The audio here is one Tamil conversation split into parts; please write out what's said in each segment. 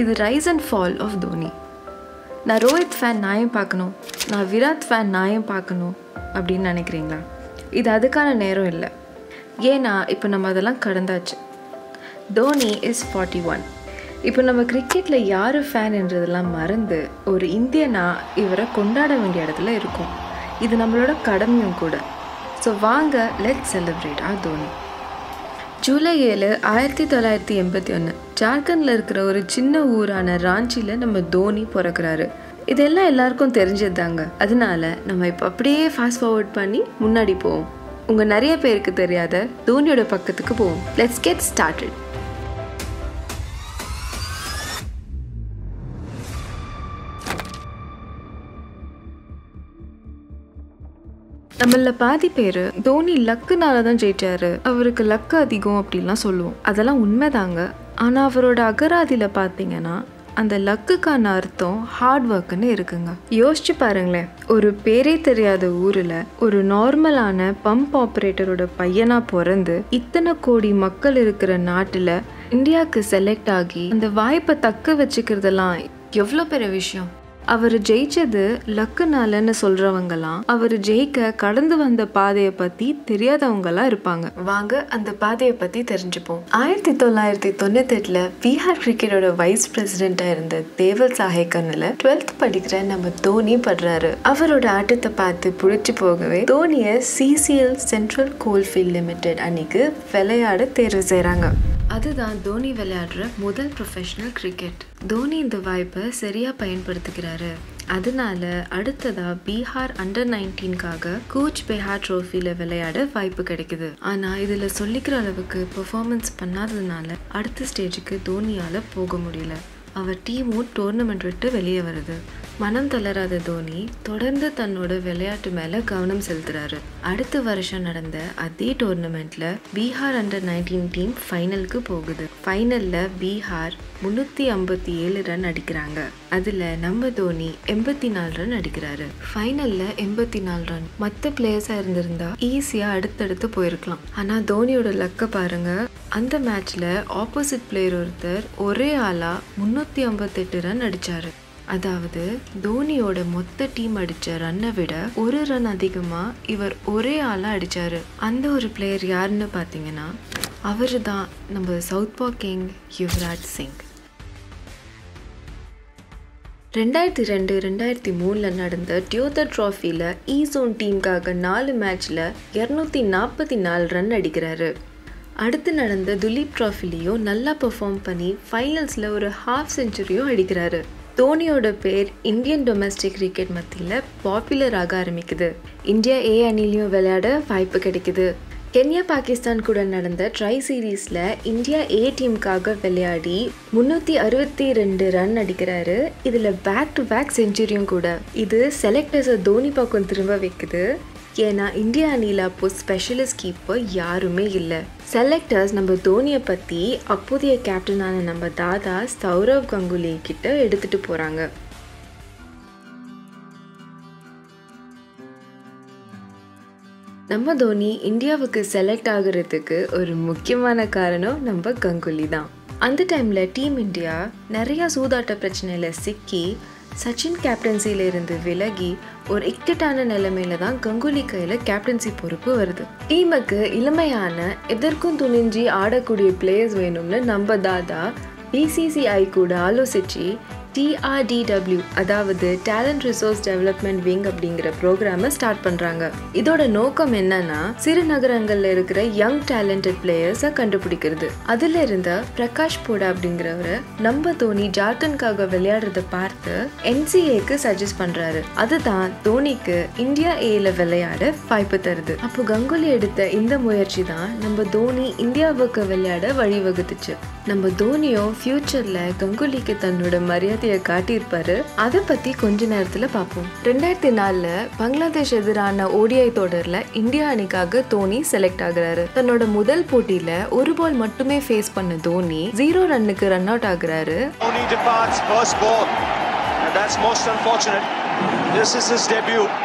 இது rise and fall of Dhoni. நான் ரோஹித் ஃபேன் நாயும் பார்க்கணும். நான் விராட் ஃபேன் நாயும் பார்க்கணும் அப்படின்னு நினைக்கிறீங்களா? இது அதுக்கான நேரம் இல்லை. ஏன்னா இப்போ நம்ம அதெல்லாம் கடந்தாச்சு. தோனி இஸ் ஃபார்ட்டி ஒன் இப்போ நம்ம கிரிக்கெட்டில் யார் ஃபேன்ன்றதெல்லாம் மறந்து ஒரு இந்தியனா இவரை கொண்டாட வேண்டிய இடத்துல இருக்கும். இது நம்மளோட கடமையும் கூட. ஸோ வாங்க லெட் செலிப்ரேட் ஆ தோனி. ஜூலை ஏழு ஆயிரத்தி தொள்ளாயிரத்தி எண்பத்தி ஒன்று ஜார்க்கண்டில் இருக்கிற ஒரு சின்ன ஊரான ராஞ்சியில் நம்ம தோனி பிறக்கிறாரு. இதெல்லாம் எல்லாருக்கும் தெரிஞ்சது தாங்க அதனால நம்ம இப்போ அப்படியே ஃபாஸ்ட் ஃபார்வர்ட் பண்ணி முன்னாடி போவோம். உங்கள் நிறைய பேருக்கு தெரியாத தோனியோட பக்கத்துக்கு போவோம். லெட்ஸ் கெட் ஸ்டார்டட் நம்மள பாதி பேர் தோனி லக்குனால தான் ஜெயிச்சாரு. அவருக்கு லக்கு அதிகம் அப்படின்லாம் சொல்லுவோம். அதெல்லாம் உண்மைதாங்க. ஆனால் அவரோட அகராதியில் பார்த்தீங்கன்னா அந்த லக்குக்கான அர்த்தம் ஹார்ட் ஒர்க்குன்னு இருக்குங்க. யோசிச்சு பாருங்களேன். ஒரு பேரே தெரியாத ஊரில் ஒரு நார்மலான பம்ப் ஆப்ரேட்டரோட பையனாக பிறந்து இத்தனை கோடி மக்கள் இருக்கிற நாட்டில் இந்தியாவுக்கு செலக்ட் ஆகி அந்த வாய்ப்பை தக்க வச்சுக்கிறதெல்லாம் எவ்வளோ பெரிய விஷயம்? அவர் ஜெயிச்சது லக்குனாலன்னு சொல்றவங்கலாம் அவர் ஜெயிக்க கடந்து வந்த பாதையை பத்தி தெரியாதவங்கலாம் இருப்பாங்க. வாங்க அந்த பாதையை பத்தி தெரிஞ்சுப்போம். ஆயிரத்தி தொள்ளாயிரத்தி தொண்ணூத்தி எட்டுல பீகார் கிரிக்கெட்டோட வைஸ் பிரசிடென்டா இருந்த தேவல் சாஹேக்கன்ல டுவெல்த் படிக்கிற நம்ம தோனி படுறாரு. அவரோட ஆட்டத்தை பார்த்து பிடிச்சி போகவே தோனியை சிசிஎல் சென்ட்ரல் கோல்ஃபீல்ட் லிமிடெட் அன்னைக்கு விளையாட தேர்வு செய்யறாங்க அதுதான் தோனி விளையாடுற முதல் ப்ரொஃபஷனல் கிரிக்கெட் தோனி இந்த வாய்ப்பை சரியாக பயன்படுத்திக்கிறாரு அதனால அடுத்ததா பீகார் அண்டர் நைன்டீன்காக கூச் பெஹார் ட்ரோஃபியில் விளையாட வாய்ப்பு கிடைக்குது. ஆனால் இதில் சொல்லிக்கிற அளவுக்கு பெர்ஃபார்மன்ஸ் பண்ணாததுனால அடுத்த ஸ்டேஜுக்கு தோனியால் போக முடியல. அவர் டீமும் டோர்னமெண்ட் விட்டு வெளியே வருது. மனம் தளராத தோனி தொடர்ந்து தன்னோட விளையாட்டு மேல கவனம் செலுத்துறாரு. அடுத்த வருஷம் நடந்த அதே டோர்னமெண்ட்ல பீகார் அண்டர் நைன்டீன் டீம் ஃபைனலுக்கு போகுது. ஃபைனல்ல பீகார் முன்னூத்தி ஐம்பத்தி ஏழு ரன் அடிக்கிறாங்க. அதுல நம்ம தோனி எண்பத்தி நாலு ரன் அடிக்கிறாரு ஃபைனல்ல எண்பத்தி நாலு ரன் மற்ற பிளேயர்ஸா இருந்திருந்தா ஈஸியா அடுத்தடுத்து போயிருக்கலாம். ஆனா தோனியோட லக்க பாருங்க. அந்த மேட்ச்ல ஆப்போசிட் பிளேயர் ஒருத்தர் ஒரே ஆளா முன்னூத்தி ஐம்பத்தெட்டு ரன் அடிச்சாரு. அதாவது தோனியோட மொத்த டீம் அடிச்ச ரன்னை விட ஒரு ரன் அதிகமா இவர் ஒரே ஆளா அடிச்சாரு. அந்த ஒரு பிளேயர் யாருன்னு பார்த்தீங்கன்னா அவரு தான் நம்ம சவுத்பா கிங் யுவராஜ் சிங். ரெண்டாயிரத்தி ரெண்டு ரெண்டாயிரத்தி மூணில் நடந்த டியோதர் ட்ராஃபியில் ஈசோன் டீமுக்காக நாலு மேட்ச்சில் இரநூத்தி நாற்பத்தி நாலு ரன் அடிக்கிறாரு. அடுத்து நடந்த துலீப் ட்ராஃபிலையும் நல்லா பெர்ஃபார்ம் பண்ணி ஃபைனல்ஸில் ஒரு ஹாஃப் செஞ்சுரியும் அடிக்கிறாரு. தோனியோட பேர் இந்தியன் டொமஸ்டிக் கிரிக்கெட் மத்தியில் பாப்புலர் ஆக ஆரம்பிக்குது. இந்தியா ஏ அணிலையும் விளையாட வாய்ப்பு கிடைக்குது. கென்யா பாகிஸ்தான் கூட நடந்த ட்ரை சீரீஸில் இந்தியா ஏ டீமுக்காக விளையாடி முந்நூற்றி அறுபத்தி ரெண்டு ரன் அடிக்கிறாரு. இதில் பேக் டு பேக் செஞ்சுரியும் கூட. இது செலக்டர்ஸை தோனி பக்கம் திரும்ப வைக்குது. ஏன்னா இந்தியா அணியில் அப்போது ஸ்பெஷலிஸ்ட் கீப்பர் யாருமே இல்லை. செலக்டர்ஸ் நம்ம தோனியை பற்றி அப்போதைய கேப்டனான நம்ம தாதா சௌரவ் கங்குலி கிட்ட எடுத்துட்டு போகிறாங்க நம்ம தோனி இந்தியாவுக்கு செலக்ட் ஆகுறதுக்கு ஒரு முக்கியமான காரணம் நம்ம கங்குலி தான். அந்த டைமில் டீம் இந்தியா நிறையா சூதாட்ட பிரச்சனையில் சிக்கி சச்சின் கேப்டன்சியில இருந்து விலகி ஒரு இக்கட்டான நிலைமையில தான் கங்குலி கையில் கேப்டன்சி பொறுப்பு வருது. டீமுக்கு இளமையான எதற்கும் துணிஞ்சி ஆடக்கூடிய பிளேயர்ஸ் வேணும்னு நம்ம தாதா பிசிசிஐ கூட ஆலோசிச்சு டிஆர்டிடபிள்யூ அதாவது டேலண்ட் ரிசோர்ஸ் டெவலப்மெண்ட் விங் அப்படிங்கிற ப்ரோக்ராமை ஸ்டார்ட் பண்ணுறாங்க இதோட நோக்கம் என்னன்னா சிறு நகரங்களில் இருக்கிற யங் டேலண்டட் பிளேயர்ஸை கண்டுபிடிக்கிறது. அதுல இருந்த பிரகாஷ் போடா அப்படிங்கிறவரை நம்ம தோனி ஜார்க்கண்ட்காக விளையாடுறத பார்த்து என்சிஏக்கு சஜஸ்ட் பண்றாரு. அதுதான் தோனிக்கு இந்தியா ஏல விளையாட வாய்ப்பு தருது. அப்போ கங்குலி எடுத்த இந்த முயற்சி தான் நம்ம தோனி இந்தியாவுக்கு விளையாட வழிவகுத்துச்சு. நம்ம தோனியோ ஃபியூச்சர்ல கங்குலிக்கு தன்னோட மரியாதையை காட்டியிருப்பாரு. அதை பத்தி கொஞ்ச நேரத்துல பார்ப்போம். ரெண்டாயிரத்தி நாலுல பங்களாதேஷ் எதிரான ஓடிஐ தொடர்ல இந்தியா அணிக்காக தோனி செலக்ட் ஆகுறாரு. தன்னோட முதல் போட்டியில ஒரு பால் மட்டுமே ஃபேஸ் பண்ண தோனி ஜீரோ ரன்னுக்கு ரன் அவுட் ஆகுறாரு. that's most unfortunate. This is his debut.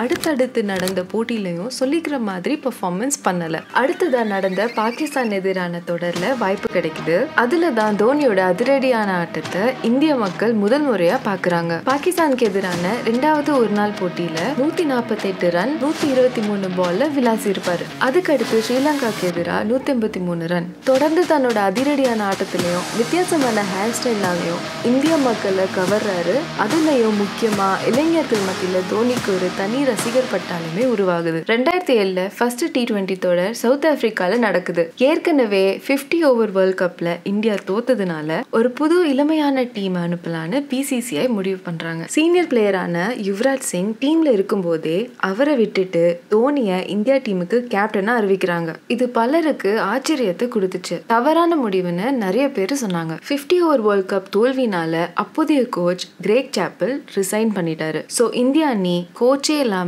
அடுத்தடுத்து நடந்த போட்டியிலையும் சொல்லிக்கிற மாதிரி பெர்ஃபார்மன்ஸ் பண்ணல. அடுத்ததா நடந்த பாகிஸ்தான் எதிரான தொடர்ல வாய்ப்பு கிடைக்குது. அதுல தான் தோனியோட அதிரடியான ஆட்டத்தை இந்திய மக்கள் முதல் முறையா பாக்குறாங்க. பாகிஸ்தானுக்கு எதிரான ரெண்டாவது ஒரு நாள் போட்டியில நூத்தி நாற்பத்தி எட்டு ரன் நூத்தி இருபத்தி மூணு பால்ல விளாசி இருப்பாரு அதுக்கடுத்து ஸ்ரீலங்காக்கு எதிராக நூத்தி எண்பத்தி மூணு ரன். தொடர்ந்து தன்னோட அதிரடியான ஆட்டத்திலையும் வித்தியாசமான ஹேர் ஸ்டைல்னாலையும் இந்திய மக்களை கவர்றாரு. அதுலயும் முக்கியமா இளைஞர்கள் மத்தியில தோனிக்கு ஒரு தனி ரசிகர் பட்டாலுமே உருவாகுது. ரெண்டாயிரத்தி ஏழுல ஃபர்ஸ்ட் டி டுவெண்ட்டி தொடர் சவுத் ஆப்பிரிக்கால நடக்குது. ஏற்கனவே பிப்டி ஓவர் வேர்ல்ட் கப்ல இந்தியா தோத்ததுனால ஒரு புது இளமையான டீம் அனுப்பலான்னு பிசிசிஐ முடிவு பண்றாங்க. சீனியர் பிளேயரான யுவராஜ் சிங் டீம்ல இருக்கும்போதே அவரை விட்டுட்டு தோனிய இந்தியா டீமுக்கு கேப்டனா அறிவிக்கிறாங்க. இது பலருக்கு ஆச்சரியத்தை கொடுத்துச்சு. தவறான முடிவுன்னு நிறைய பேர் சொன்னாங்க. பிப்டி ஓவர் வேர்ல்ட் கப் தோல்வினால அப்போதைய கோச் கிரேக் சாப்பிள் ரிசைன் பண்ணிட்டாரு. ஸோ இந்தியா அணி கோச்சே இல்லாம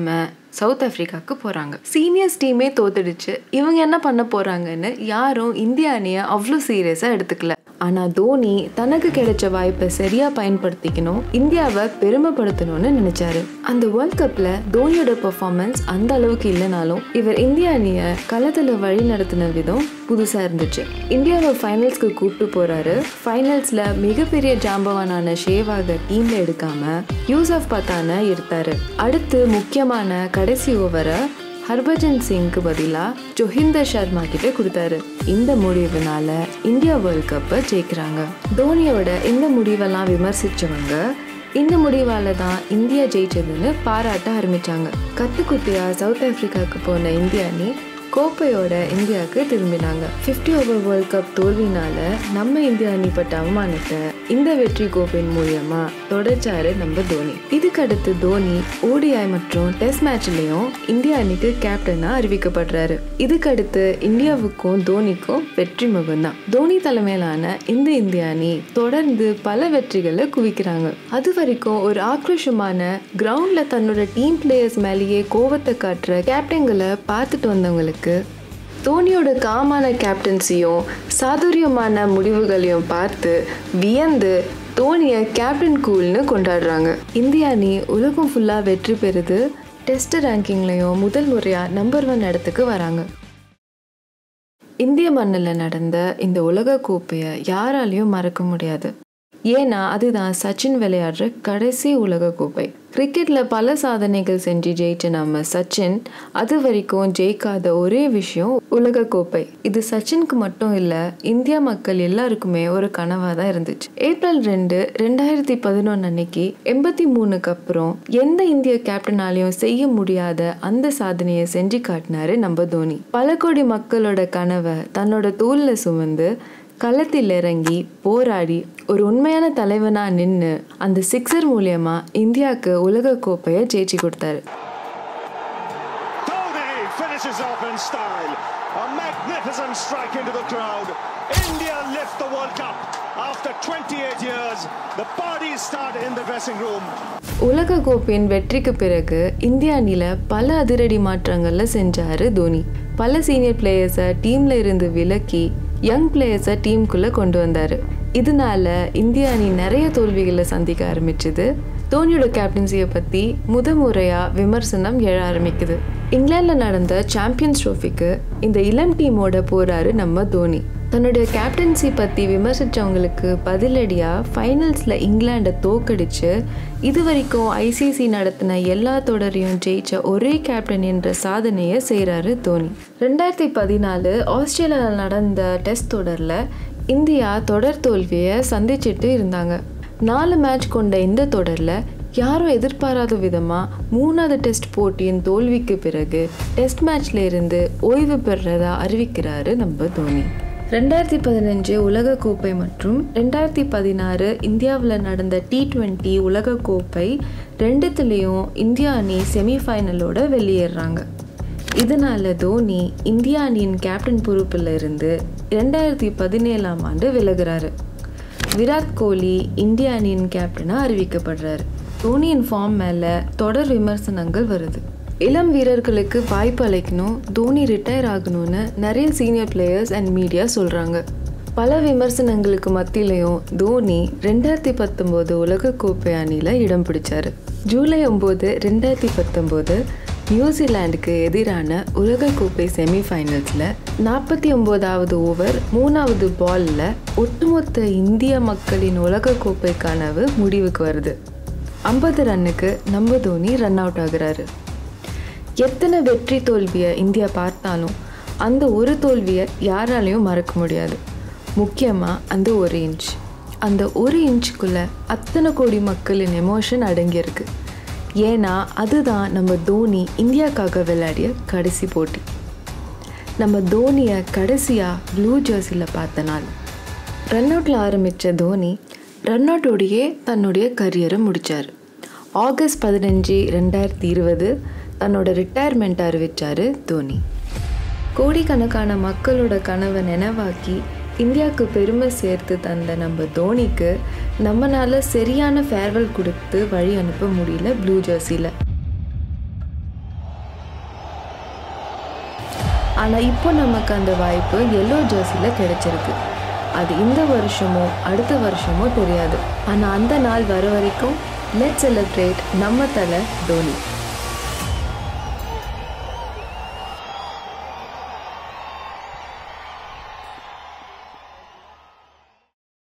சவுத் ஆஃப்ரிக்காவுக்கு போகிறாங்க சீனியர்ஸ் டீமே தோத்துடுச்சு. இவங்க என்ன பண்ண போகிறாங்கன்னு யாரும் இந்திய அணியை அவ்வளோ சீரியஸாக எடுத்துக்கல. ஆனால் தோனி தனக்கு கிடைச்ச வாய்ப்பை சரியாக பயன்படுத்திக்கணும் இந்தியாவை பெருமைப்படுத்தணும்னு நினைச்சாரு. அந்த வேர்ல்ட் கப்பில் தோனியோட பெர்ஃபார்மன்ஸ் அந்த அளவுக்கு இல்லைனாலும் இவர் இந்திய அணியை களத்தில் வழி நடத்தின விதம் புதுசாக இருந்துச்சு. இந்தியாவை ஃபைனல்ஸ்க்கு கூப்பிட்டு போகிறாரு ஃபைனல்ஸில் மிகப்பெரிய ஜாம்பவானான ஷேவாக டீமில் எடுக்காமல் யூசப் பத்தான எடுத்தாரு. அடுத்து முக்கியமான கடைசி ஓவரை ஹர்பஜன் சிங்க்கு பதிலாக ஜொஹிந்தர் சர்மா கிட்ட கொடுத்தாரு. இந்த முடிவுனால இந்தியா வேர்ல்ட் கப்பை ஜெயிக்கிறாங்க. தோனியோட இந்த முடிவெல்லாம் விமர்சிச்சவங்க இந்த முடிவால தான் இந்தியா ஜெயிச்சதுன்னு பாராட்ட ஆரம்பிச்சாங்க. கத்துக்குட்டியா சவுத் ஆப்பிரிக்காவுக்கு போன இந்தியா அணி கோப்பையோட இந்தியாவுக்கு திரும்பினாங்க. ஃபிஃப்டி ஓவர் வேர்ல்ட் கப் தோல்வினால நம்ம இந்தியா அணிப்பட்ட அவமானத்தை இந்த வெற்றி கோப்பையின் மூலியமா தொடச்சாரு நம்ம தோனி. இதுக்கடுத்து தோனி ஓடிஐ மற்றும் டெஸ்ட் மேட்ச்லயும் இந்தியா அணிக்கு கேப்டனா அறிவிக்கப்படுறாரு. இதுக்கடுத்து இந்தியாவுக்கும் தோனிக்கும் வெற்றி முகம்தான் தோனி தலைமையிலான இந்த இந்திய அணி தொடர்ந்து பல வெற்றிகளை குவிக்கிறாங்க. அது வரைக்கும் ஒரு ஆக்ரோஷமான கிரவுண்ட்ல தன்னோட டீம் பிளேயர்ஸ் மேலேயே கோவத்தை காட்டுற கேப்டன்களை பார்த்துட்டு வந்தவங்களுக்கு தோனியோட காமான கேப்டன்சியும் சாதுரியமான முடிவுகளையும் பார்த்து வியந்து தோனியை கேப்டன் கூல்னு கொண்டாடுறாங்க. இந்திய அணி உலகம் ஃபுல்லாக வெற்றி பெறுது. டெஸ்ட் ரேங்கிங்லையும் முதல் முறையாக நம்பர் ஒன் இடத்துக்கு வராங்க. இந்திய மண்ணில் நடந்த இந்த உலக கோப்பையை யாராலையும் மறக்க முடியாது. ஏன்னா அதுதான் சச்சின் விளையாடுற கடைசி உலக கோப்பை கிரிக்கெட்டில் பல சாதனைகள் செஞ்சு ஜெயிச்ச நம்ம சச்சின் அது வரைக்கும் ஜெயிக்காத ஒரே விஷயம் உலக கோப்பை இது சச்சினுக்கு மட்டும் இல்லை இந்தியா மக்கள் எல்லாருக்குமே ஒரு கனவாக தான் இருந்துச்சு. ஏப்ரல் ரெண்டு ரெண்டாயிரத்தி பதினொன்று அன்னைக்கு எண்பத்தி மூணுக்கு அப்புறம் எந்த இந்திய கேப்டனாலையும் செய்ய முடியாத அந்த சாதனையை செஞ்சு காட்டினாரு நம்ம தோனி. பல கோடி மக்களோட கனவை தன்னோட தோல்ல சுமந்து களத்தில் இறங்கி போராடி ஒரு உண்மையான தலைவனா நின்று அந்த சிக்ஸர் மூலியமா இந்தியாவுக்கு உலக கோப்பையை ஜெயிச்சு கொடுத்தாரு. A magnificent strike into the crowd. India lift the World Cup. After 28 years, the parties start in the dressing room. உலக கோப்பையின் வெற்றிக்கு பிறகு இந்திய அணியில பல அதிரடி மாற்றங்கள்ல செஞ்சாரு தோனி பல சீனியர் பிளேயர்ஸை டீம்ல இருந்து விலக்கி யங் பிளேயர்ஸை டீமுக்குள்ளே கொண்டு வந்தார். இதனால இந்திய அணி நிறைய தோல்விகளை சந்திக்க ஆரம்பிச்சுது. தோனியோட கேப்டன்சியை பற்றி முத முறையாக விமர்சனம் எழ ஆரம்பிக்குது. இங்கிலாண்டில் நடந்த சாம்பியன்ஸ் ட்ரோஃபிக்கு இந்த இளம் டீமோட போறாரு நம்ம தோனி. தன்னுடைய கேப்டன்சி பற்றி விமர்சித்தவங்களுக்கு பதிலடியாக ஃபைனல்ஸில் இங்கிலாண்டை தோக்கடிச்சு இது வரைக்கும் ஐசிசி நடத்தின எல்லா தொடரையும் ஜெயிச்ச ஒரே கேப்டன் என்ற சாதனையை செய்கிறாரு தோனி. ரெண்டாயிரத்தி பதினாலு ஆஸ்திரேலியாவில் நடந்த டெஸ்ட் தொடரில் இந்தியா தொடர் தோல்வியை சந்திச்சிட்டு இருந்தாங்க. நாலு மேட்ச் கொண்ட இந்த தொடரில் யாரும் எதிர்பாராத விதமாக மூணாவது டெஸ்ட் போட்டியின் தோல்விக்கு பிறகு டெஸ்ட் மேட்ச்ல இருந்து ஓய்வு பெறுறதா அறிவிக்கிறாரு நம்ம தோனி. ரெண்டாயிரத்தி பதினஞ்சு உலகக்கோப்பை மற்றும் ரெண்டாயிரத்தி பதினாறு இந்தியாவில் நடந்த டி ட்வெண்ட்டி உலகக்கோப்பை ரெண்டுத்துலேயும் இந்தியா அணி செமிஃபைனலோட வெளியேறாங்க. இதனால தோனி இந்தியா அணியின் கேப்டன் பொறுப்பில் இருந்து ரெண்டாயிரத்தி பதினேழாம் ஆண்டு விலகுறாரு. விராட் கோலி இந்திய அணியின் கேப்டனாக அறிவிக்கப்படுறாரு. தோனியின் ஃபார்ம் மேலே தொடர் விமர்சனங்கள் வருது. இளம் வீரர்களுக்கு வாய்ப்பு அளிக்கணும் தோனி ரிட்டையர் ஆகணும்னு நிறைய சீனியர் பிளேயர்ஸ் அண்ட் மீடியா சொல்கிறாங்க பல விமர்சனங்களுக்கு மத்தியிலையும் தோனி ரெண்டாயிரத்தி பத்தொம்போது உலகக்கோப்பை அணியில் இடம் பிடிச்சார். ஜூலை ஒம்பது ரெண்டாயிரத்தி பத்தொம்போது நியூசிலாண்டுக்கு எதிரான உலகக்கோப்பை செமிஃபைனல்ஸில் நாற்பத்தி ஒம்போதாவது ஓவர் மூணாவது பாலில் ஒட்டுமொத்த இந்திய மக்களின் உலகக்கோப்பை கனவு முடிவுக்கு வருது. ஐம்பது ரன்னுக்கு நம்ம தோனி ரன் அவுட் ஆகுறாரு. எத்தனை வெற்றி தோல்வியை இந்தியா பார்த்தாலும் அந்த ஒரு தோல்வியை யாராலையும் மறக்க முடியாது. முக்கியமாக அந்த ஒரு இன்ச் அந்த ஒரு இன்ச்சுக்குள்ளே அத்தனை கோடி மக்களின் எமோஷன் அடங்கியிருக்கு. ஏன்னா அதுதான் நம்ம தோனி இந்தியாவுக்காக விளையாடிய கடைசி போட்டி. நம்ம தோனியை கடைசியாக ப்ளூ ஜெர்சியில் பார்த்த நாள். ரன் அவுட்டில் ஆரம்பித்த தோனி ரன் அவுட்டோடையே தன்னுடைய கரியரை முடித்தார் ஆகஸ்ட் பதினஞ்சு ரெண்டாயிரத்தி இருபது தன்னோட ரிட்டையர்மெண்ட் அறிவித்தார் தோனி. கோடிக்கணக்கான மக்களோட கனவை நினைவாக்கி இந்தியாவுக்கு பெருமை சேர்த்து தந்த நம்ம தோனிக்கு நம்மளால் சரியான ஃபேர்வெல் கொடுத்து வழி அனுப்ப முடியல ப்ளூ ஜெர்சியில் ஆனால் இப்போ நமக்கு அந்த வாய்ப்பு எல்லோ ஜெர்சியில் கிடைச்சிருக்கு. அது இந்த வருஷமோ அடுத்த வருஷமோ தெரியாது. ஆனால் அந்த நாள் வர வரைக்கும் லெட் செலிப்ரேட் நம்ம தலை தோனி.